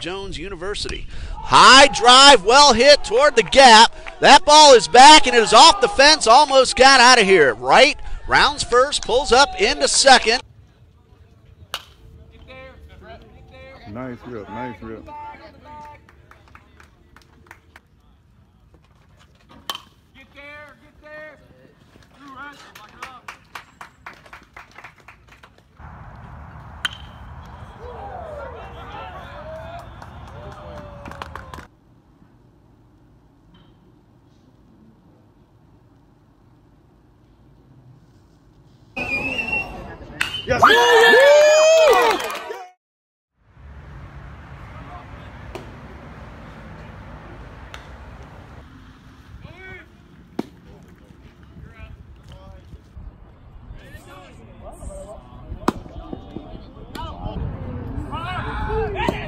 Jones University. High drive, well hit toward the gap. That ball is back and it is off the fence, almost got out of here. Right, rounds first, pulls up into second. Nice rip, nice rip. Ready,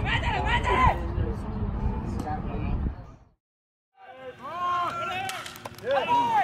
ready, ready!